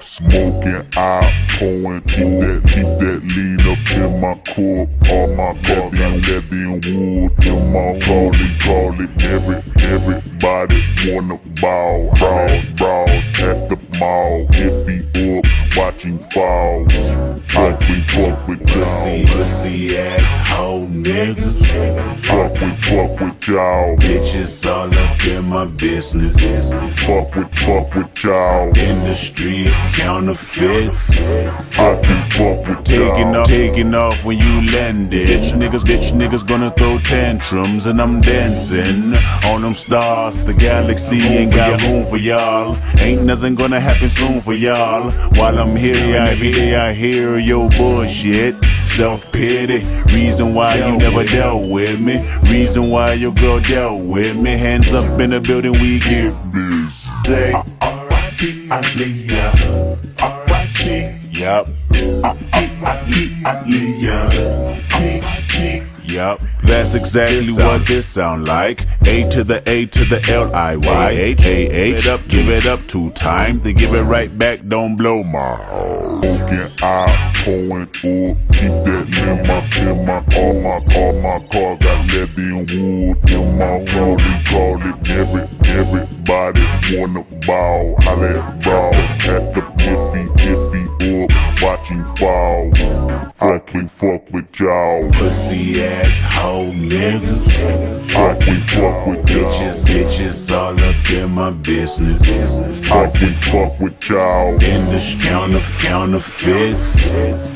Smoking out, pouring, keep that, keep that lean up in my cup. All my leather and leather and wood in my call it, call it. Every, everybody wanna ball. Browse, browse at the mall. If he up, watching falls. Fuck with, fuck with Pussy, y'all. pussy ass hoe niggas. Fuck with, fuck with y'all. Bitches all up in my business. Fuck with, fuck with y'all. In the street, counterfeits. I can fuck with Taking off, taking off when you landed. Bitch niggas, bitch niggas gonna throw tantrums, and I'm dancing on them stars. The galaxy ain't got room for y'all. Ain't nothing gonna happen soon for y'all. While I'm here, I hear, I hear your bullshit. Self pity, reason why you never dealt with me. Reason why your girl dealt with me. Hands up in the building, we get busy. Say, R.I.P. Aaliyah. Yup. Yup, that's exactly what this sound like. A to the A to the L I Y H A H. It up, give it up two times. They give it right back. Don't blow my. Smoking out, pouring up, keep that in my, in my, all my, all my car got leather and wood in my call it, call it. Every, everybody wanna ball. I let browse at the iffy, iffy up, watching fall. Fucking fuck with y'all. Pussy ass hoe niggas. I can fuck with. Bitches, bitches all up in my business. I can fuck with y'all. In the counter, counterfeits.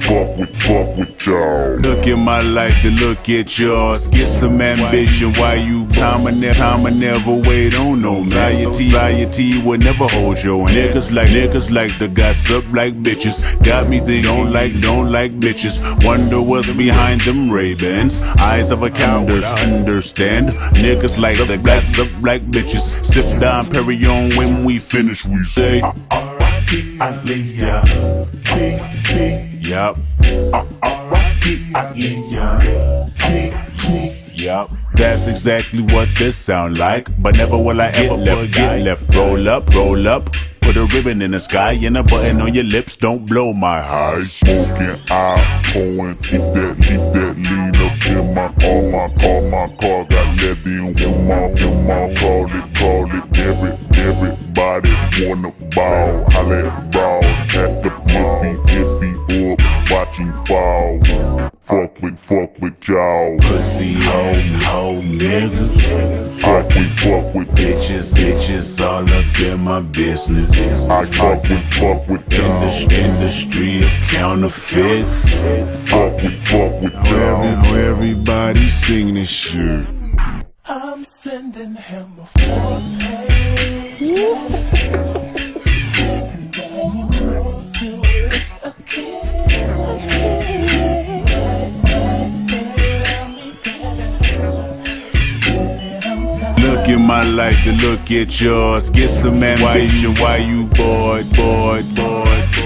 Fuck with, fuck with y'all. Look at my life to look at yours. Get some ambition. Why you time and never, time and never wait on no anxiety. Anxiety will never hold your hand. Niggas like niggas like the gossip like bitches. Got me think don't like don't like bitches. Wonder what's behind them Ray-Bans. Eyes of a coward understand. Niggas like the gossip like bitches. Sip down Perignon when we finish. We say. R.I.P. Aaliyah. Yup. R.I.P. Aaliyah. Yup. That's exactly what this sound like. But never will I ever left get left. Roll up, roll up. Put a ribbon in the sky and a button on your lips. Don't blow my high. Smoking out, pouring, keep that, keep that lean up in my car, my car, my car got and in my, in my, call it, call it, every, everybody wanna ball, I let browse at the iffy, iffy up, watching fall, fuck with, fuck with y'all, Pussy hoes, hoe niggas. I can fuck with Bitches, bitches all up in my business. I fuck with, fuck with In y'all, the, in the street of counterfeits. fuck with, fuck with y'all. Every, everybody sing this shit. I'm sending him a full Look my life to look at yours. Get some ambition. Why you bored, bored, bored, bored?